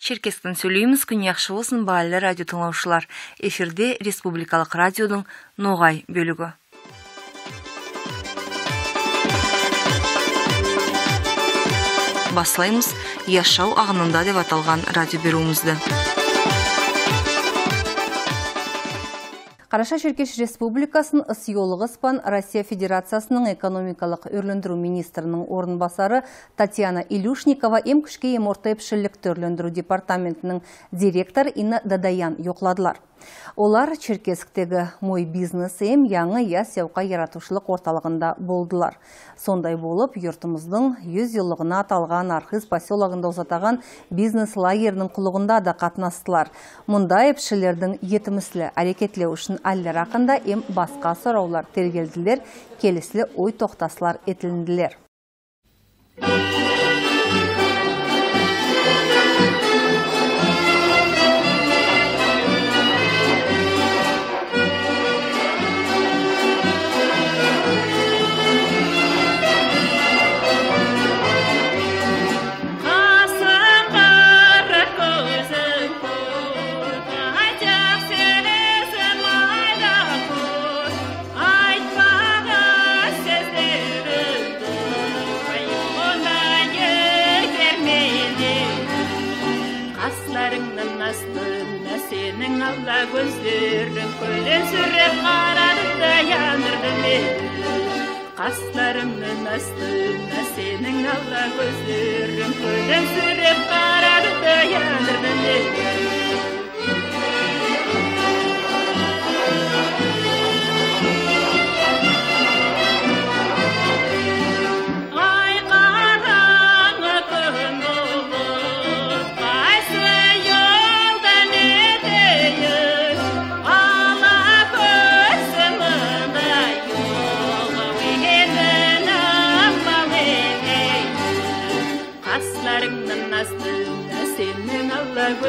черкестен сөйлейміз күн яқшы болсын баалі радио тыңлаушылар эфирде республикалық радиодың ноғай бөлігі. Баслаймыз яшау ағынында деп аталған радио беруімізді. Қараша Шеркеш Республикасын ысиолығы спан Россия Федерациясының экономикалық өрлендіру министрінің орынбасары Татьяна Илюшникова ем күшке ем департаментінің директор Инна Дадаян йоқладылар. Олар Черкесктегі мой бизнес ем яңы я яратушылық орталығында болдылар. Сондай болып, юртымыздың 100 жылығына аталған Архыз поселогында ұзатаған бизнес лагерінің құлығында да қатынастылар. Мұнда епшілердің етіміслі әрекетлеу үшін әллер ақында ем басқа сұраулар тергелділер, келісілі ой тоқтасылар етілінділер. Көздерің күлімсіреп қарады да яндырды мені қастарымның астына сенің алла көздерің күлімсіреп қарады да яндырды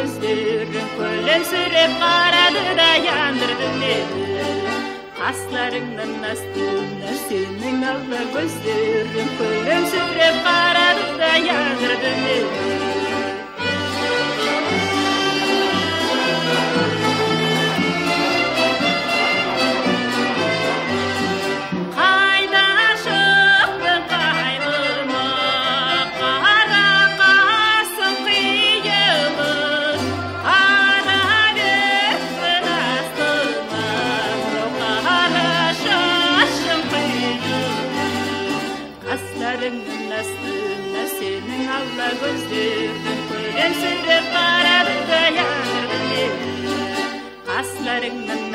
мені көздерің күлімсіреп қарады да яндырды мені қастарыңның астына сенің алла көздерің күлімсіреп қарады да яндырды мені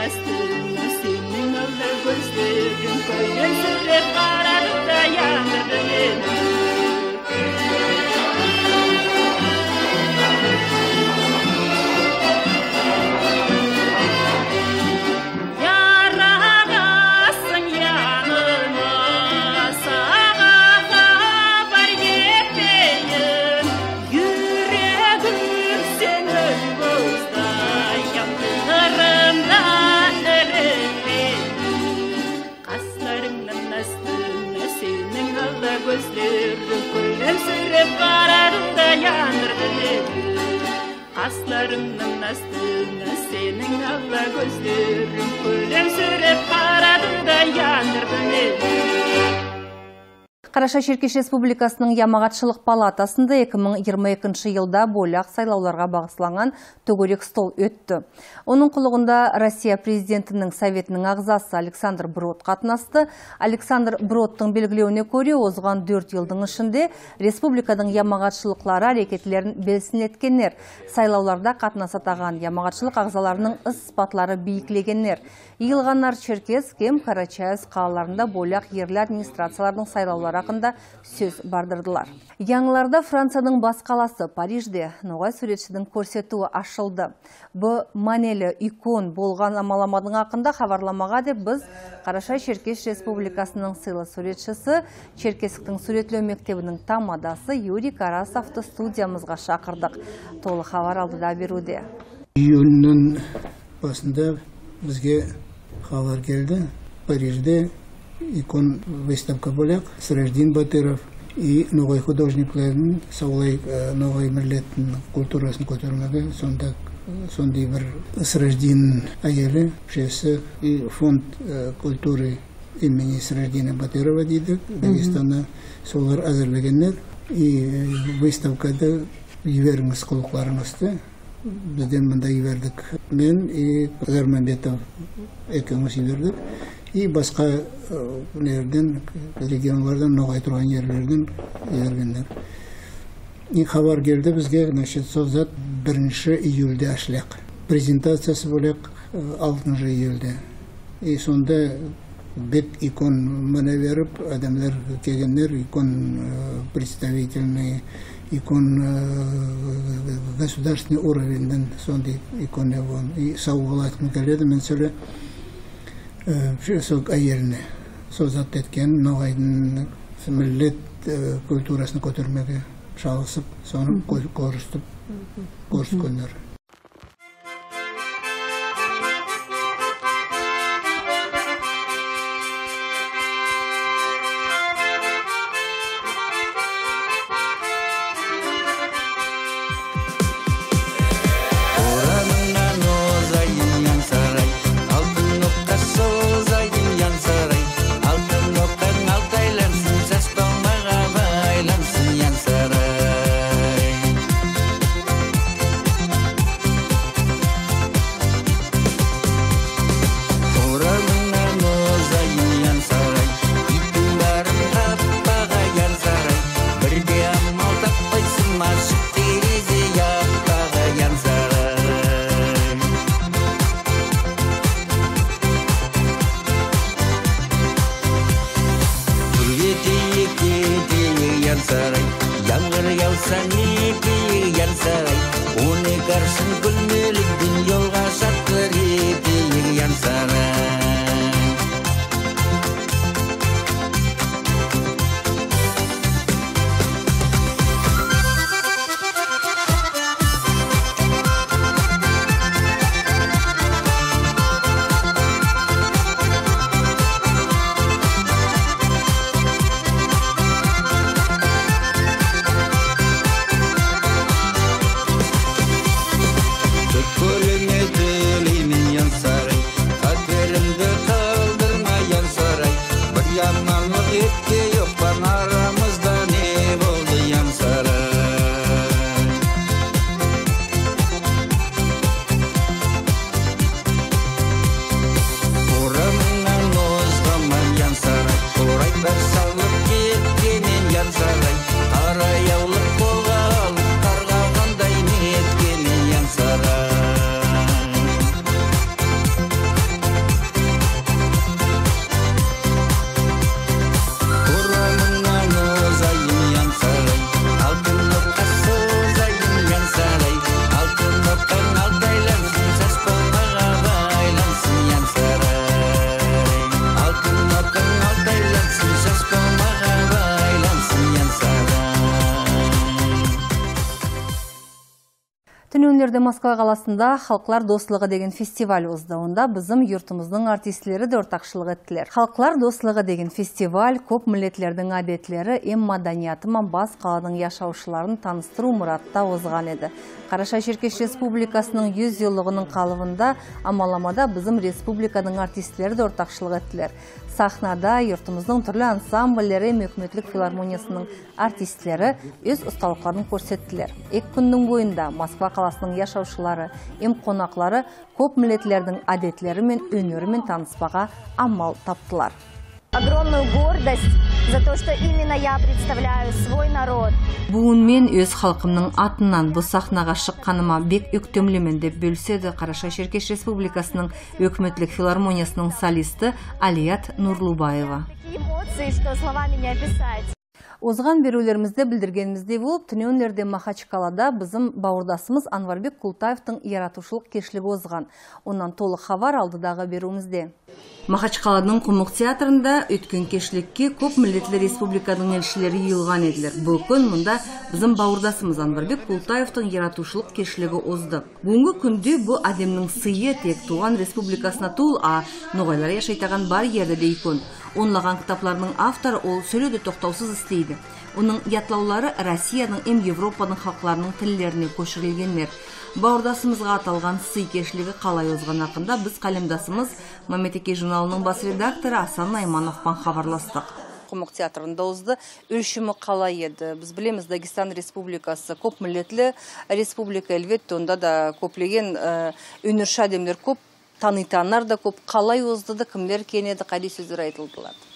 Astăzi, la senină, dragoste, când păiesc астына сенің алла көздерің күлімсіреп Қараша Шеркеш Республикасының Ямағатшылық палатасында 2022 жылда бойлақ сайлауларға бағысланған төгөрек стол өтті. Оның құлығында Россия президентінің советінің ағзасы Александр Брод қатынасты. Александр Бродтың белгілеуіне көре озған 4 жылдың ішінде республиканың ямағатшылықлары әрекетлерін белсін еткенер. Сайлауларда қатынасатаған ямағатшылық ағзаларының іс бейіклегенер. Иылғанар Черкес, Кем, Карачаев қалаларында бойлақ ерлі администрациялардың сайлаулары хақында сөз бардырдылар. Яңыларда Францияның бас қаласы Парижде ноғай суретшінің көрсетуі ашылды. Бұ манелі икон болған амаламадың ақында хабарламаға деп біз Қараша Черкес Республикасының сыйлы суретшісі Черкесіктің суретлеу мектебінің тамадасы Юрий Карасовты студиямызға шақырдық. Толы хабар алдыда беруде. Июльнің басында бізге хабар келді. Парижде икон выставка болек Сыраждин Батыров и ноғай художниклердің саулай ноғай миллеттің культурасын көтермеге сонда сондай бір сраждин әйелі мүшесі и фонд культуры имени сраждина батырова дейді. Дагестанда солар әзірлегендер. И выставкада жіберіңіз құлықларыңызды бізден мында жібердік мен и зармамбетов екеуміз жібердік и басқа нелерден регионлардан ноғай тұрған жерлерден жібергендер и хабар келді бізге значит сол зат бірінші июльде ашылақ презентациясы бөлек алтыншы июльде и сонда бет икон міне беріп адамдар келгендер икон представительный икон государственный уровеньден сондай икон и сау айтқым келеді мен сөйле сол әйеліне сол зат еткен ноғайдың миллет культурасын көтермеге шалысып соны көрістіп көріскендер Түнөнлерде Москва қаласында Халықлар достылығы деген фестиваль озды. Онда біздің юртымыздың артистлері де ортақшылық еттілер. Халықлар достылығы деген фестиваль көп милетлердің әдетлері эм маданиятымен бас қаланың яшаушыларын таныстыру мұратта озған еді. Қараша Шеркеш Республикасының 100 жылығының қалыбында амаламада біздің республиканың артистлері де ортақшылық еттілер. Сахнада йұртымыздың түрлі ансамбльлері өкіметтік филармониясының артистлері өз ұсталықтарын көрсеттілер. Ек күннің бойында Москва қаласының яшаушылары, ем қонақлары көп милетлердің әдетлері мен өнерімен таныспаға амал таптылар. Огромную гордость за то, что именно я представляю свой народ. Бүгін мен өз халқымның атынан бұл сахнаға шыққаныма бек өктемлемен деп бөліседі Қараша Шеркеш Республикасының өкіметлік филармониясының солисті Алият Нурлубаева. Такие эмоции, что словами не описать. Озған берулерімізді білдіргеніміздей болып, түнеунлерде Махачкалада біздің бауырдасымыз Анварбек Култаевтың яратушылық кешілігі озған. Онан толық хабар алдыдағы беруімізде. Махачкаладың құмық театрында өткен кешілікке көп милетлі республиканың елшілері йылған еділер. Бұл күн мұнда біздің бауырдасымыз Анварбек Култаевтың яратушылық кешілігі озды. Бүгінгі күнде бұл әдемнің сыйы тек туған республикасына тул, а ноғайлар яшайтаған бар дейкон. Онлаған кітапларының авторы ол сөйлеуді тоқтаусыз істейді. оның ятлаулары россияның эм европаның халқларының тілдеріне көшірілгенлер бауырдасымызға аталған сый кешілігі қалай озған ақында біз қалемдасымыз мамедеке журналының бас редакторы асан аймановпен хабарластық. Құмық театрында озды өлшемі қалай еді? Біз білеміз дагестан республикасы көп миллетлі республика әлбетте онда да көплеген өнерші адамдар көп танитандар да көп қалай озды кімдер кенеді қайдай сөздер айтылдылады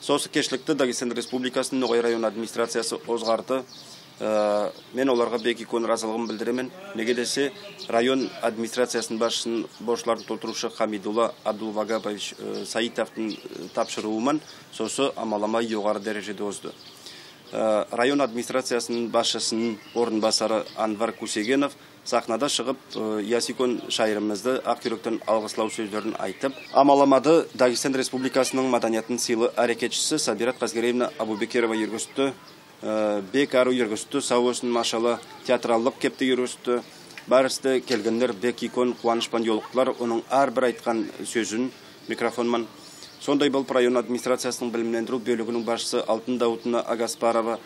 сосы кешілікті дагестан республикасының ноғай район администрациясы озғарды. Ә, мен оларға бек үлкен разылығын білдіремін. Неге десе район администрациясының басшысын борышларын толтырушы хамидулла абдулвагапович ә, саитовтың тапшыруымен сосы амаламай жоғары дәрежеде озды. Район администрациясының басшысының орынбасары анвар кусегенов сахнада шығып ясикон шайырымызды жүректен алғыслау сөздерін айтып амаламады дагестан республикасының маданиятын сыйлы әрекетшісі сабират қазгереевна абубекерова жүргізді бек ару жүргізді сау болсын машалла театралдық кепті жүргізді барысты келгендер бек икон қуанышпен жолықтылар оның әрбір айтқан сөзін микрофонмен сондай болып район администрациясының білімдендіру бөлігінің басшысы алтын дауытына агаспарова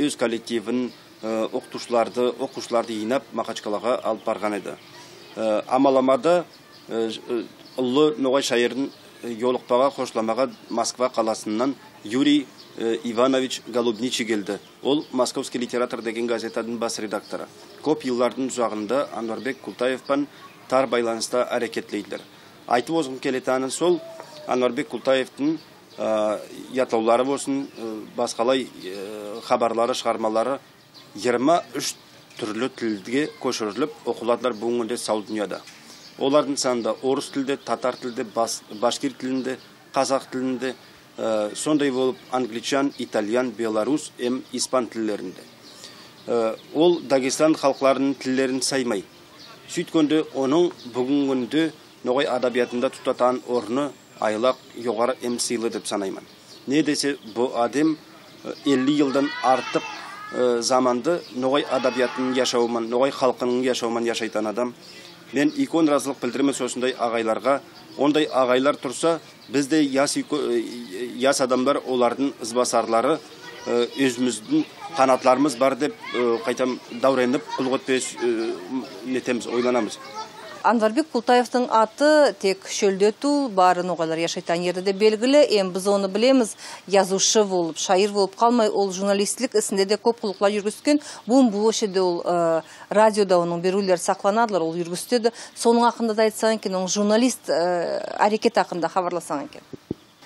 өз коллективін оқытушыларды оқушыларды жинап махачкалаға алып барған еді. Амаламада ұлы ноғай шайырдың жолықпаға қошламаға москва қаласынан юрий иванович голубничий келді. Ол московский литератор деген газетаның бас редакторы. Көп жылдардың жағында анварбек култаевпен тар байланыста әрекетлейділер. Айтып озғым келетіні сол анварбек култаевтың ятлаулары болсын басқалай хабарлары шығармалары жиырма үш түрлі тілге көшіріліп оқылатындар бүгінгі күнде сау дүнияда олардың санында орыс тілде татар тілде башкир тілінде қазақ тілінде сондай болып англичан итальян белорус эм испан тілдерінде. Ол дагестан халқларының тілдерін саймай. Сөйткенде оның бүгінгі күнде ноғай адабиятында тұтатан орны айлақ жоғары сыйлы деп санаймын. Не десе бұл адем 50 жылдан артық заманды ноғай адабиятының яшауымен ноғай халқының яшауымен яшайтын адам. Мен икон разылық білдіремін осындай ағайларға ондай ағайлар тұрса бізде яс, яс адамдар олардың ізбасарлары өзіміздің қанатларымыз бар деп қайтам дауреніп құл нетеміз ойланамыз. Анварбек култаевтың аты тек шөлдету бары ноғайлар яшайтан ерді белгілі. Эми біз оны білеміз язушы болып шайыр болып қалмай ол журналистлік ісінде де көп кылыклар жүргізген. Бун бул ошеде ол радиода оның берүүлери сакланадылар ол жүргүзтөдү сонун акында да айтсаң экен оның журналист аракет акында хабарласаң экен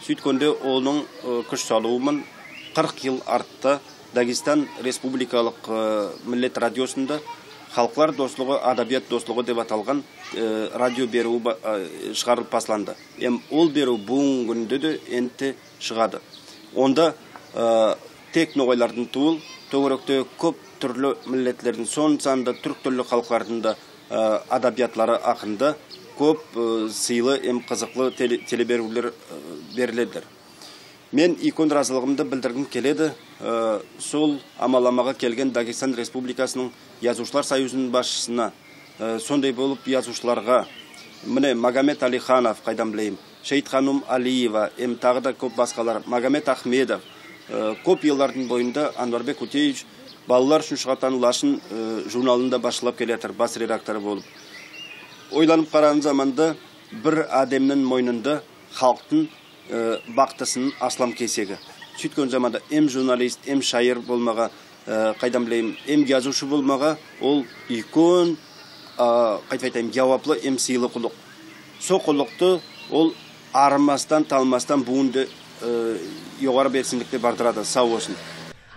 сөйткенде оның күш салуымен қырық жыл артта дагестан республикалық радиосында халықлар достығы адабият достығы деп аталған радио беру шығарылып басыланды эми ол беру бүгінгі күндө да энте шығады. Онда тек ноғайлардың туыл төңіректе көп түрлі миллетлердің сон санында түрк түрлі халықтардың да адабиятлары ақында көп сыйлы эм қызықлы телеберулер беріледір мен икон разылығымды білдіргім келеді. Сол амаламаға келген дагестан республикасының yazушылар союзының басшысына сондай болып yazушыларға міне магомед алиханов қайдан білеймін шейітханум алиева эм тағы да көп басқалар. Магомед ахмедов көп елдардың бойында анварбек утеевич балалар үшін шығатын лашын журналында басшылап келе бас редакторы болып. Ойланып қараған заманда бір адамның мойнында халықтың бақтысының аслам кесегі. Сөйткен заманда эм журналист эм шайыр болмаға қайдан білеймін эм жазушы болмаға ол үлкен қайтып айтайын жауаплы эм сыйлы құлық. Сол құлықты ол арымастан талмастан буынды жоғары берсіндікте бардырады сау болсын.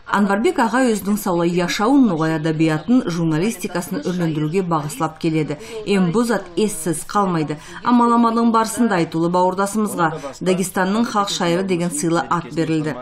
Анварбек аға өзінің саулай яшауын ноғай адабиятын журналистикасын өрлендіруге бағыслап келеді. Эми бул зат эссиз калмайды амаламадын барысында айтулы бауырдасымызға дагестанның халық шайыры деген сыйлы ат берилди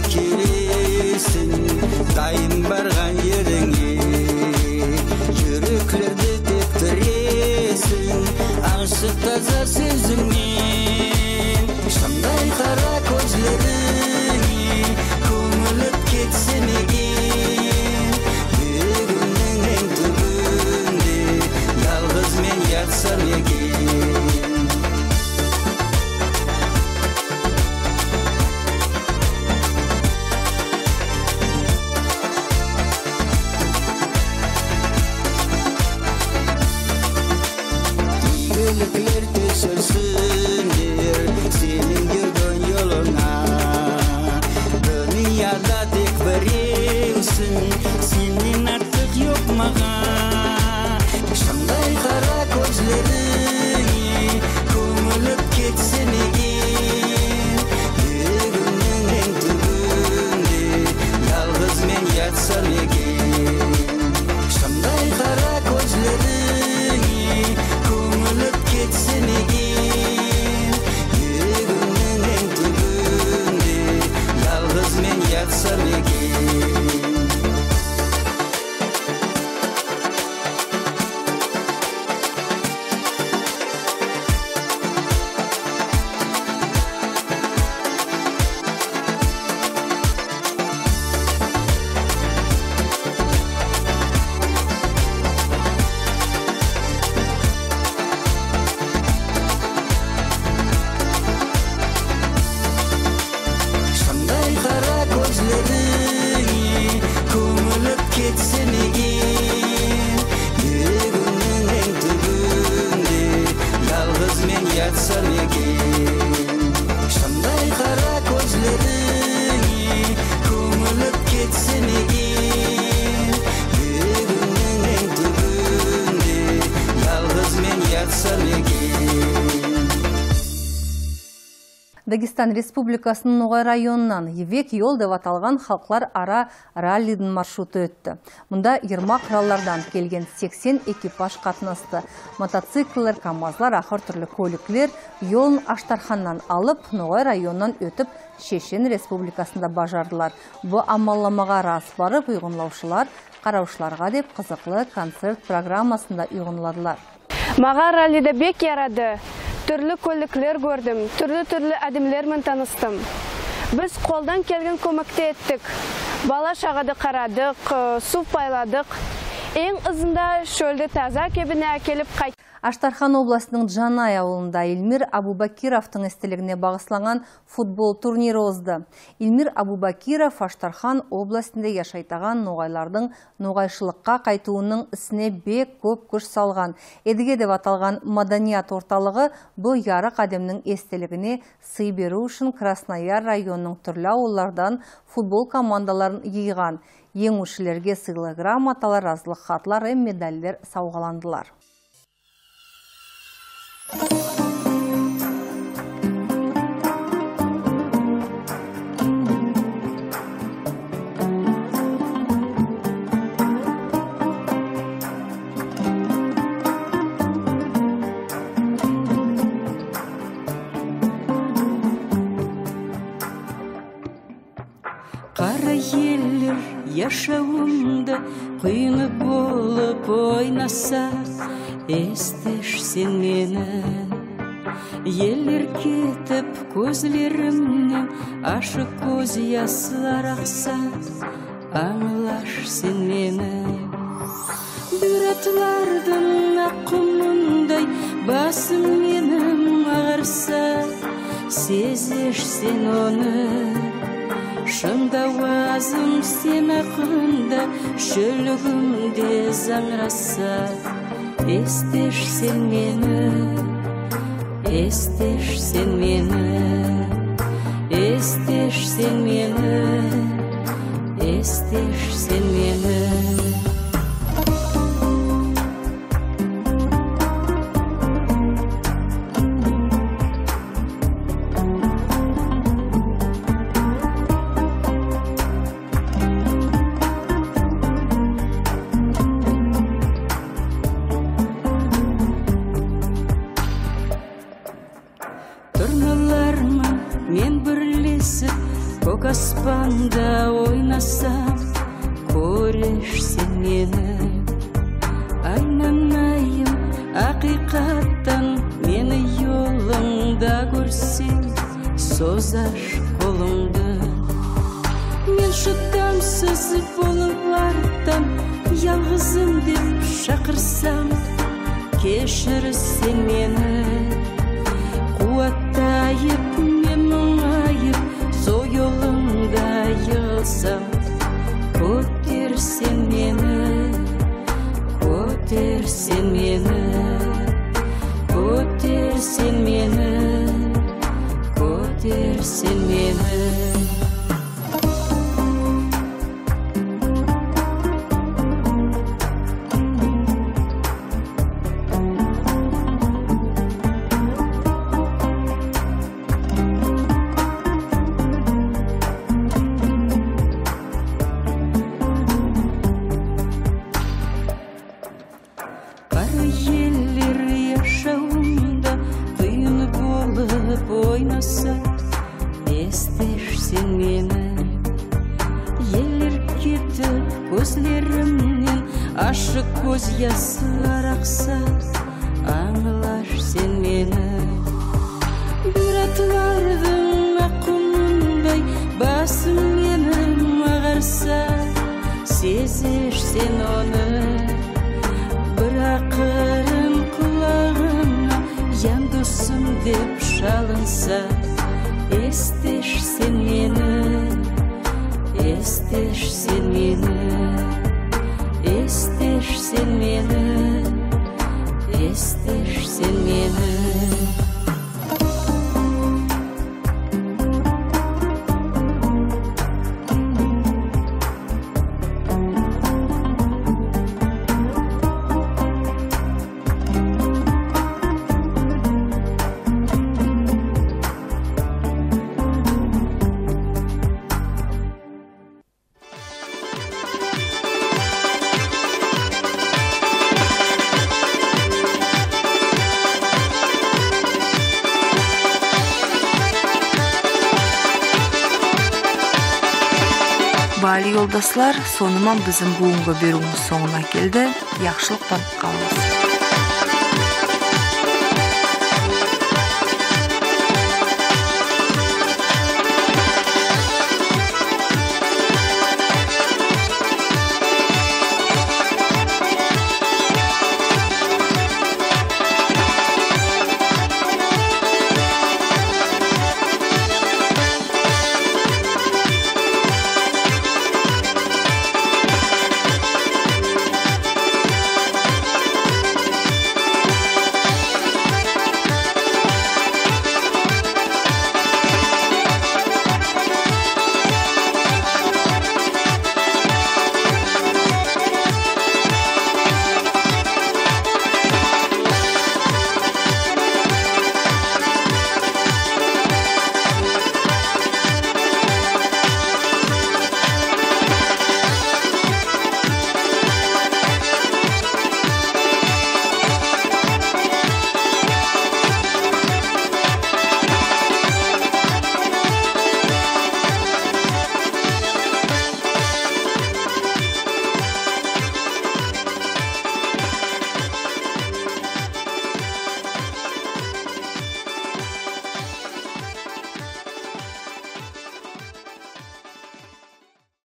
Сүзлер әкелесін Дайым барған еріңе Жүріклерді тектіресін Ашық таза Дагестан Республикасының Ноғай районынан Евек Йол деп аталған халықлар ара раллидің маршруты өтті. Мұнда 20 құраллардан келген 80 экипаж қатынасты. Мотоциклер, камазлар, ақыр түрлі көліклер Йолын Аштарханнан алып, Ноғай районынан өтіп, Шешен Республикасында бажардылар. Бұ амалламаға рас барып, ұйғынлаушылар қараушыларға деп қызықлы концерт программасында ұйғынладылар. Маға раллиде бек ярады. Түрлі көліклер көрдім, түрлі-түрлі әдімлермен таныстым. Біз қолдан келген көмекте еттік. Бала шағады қарадық, су пайладық. Ең ызында шөлді таза кебіне әкеліп қайт. Аштархан обласының Джанай ауылында Илмир Абубакировтың істілігіне бағысланған футбол турнирі озды. Илмир Абубакиров Аштархан обласында яшайтаған ноғайлардың ноғайшылыққа қайтуының ісіне бек көп күш салған. Едіге деп аталған маданият орталығы бұл ярық әдемнің естелігіне сый беру үшін Краснояр районының түрлі ауылдардан футбол командаларын йыйған. Еңушілерге сыйлы грамоталар, разылық хатлар, эм медальдер сауғаландылар. Қара еллер яшауымды құйыны болып ойнаса сен мені еллер кетіп көзлерімнен ашық көз ясылар ақса аңлаш сен мені бұратлардың аққұмындай басым менің ағарса сезеш сен оны. Шыңда сен ақында шөлігімде заңраса естеш сен мені естеш сен мені естеш сен мені естеш сен мені. Қолыңды мен шыдамсыз болып арттан жалғызым деп шақырсам кешірсең мені қуаттайып мен мұңайып сол жолыңда жығылсам көтерсең мені көтерсең мені көтерсең мені көтерсең мені естеш сен баали жолдослор сонуман биздин бүгүнкү берүүбүз соңуна келди жакшылык менен калыңыз